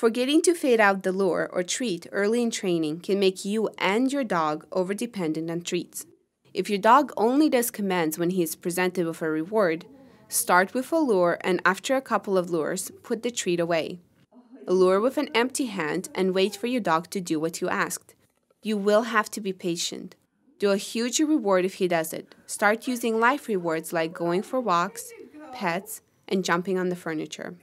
Forgetting to fade out the lure or treat early in training can make you and your dog over-dependent on treats. If your dog only does commands when he is presented with a reward, start with a lure and after a couple of lures, put the treat away. Lure with an empty hand and wait for your dog to do what you asked. You will have to be patient. Do a huge reward if he does it. Start using life rewards like going for walks, pets, and jumping on the furniture.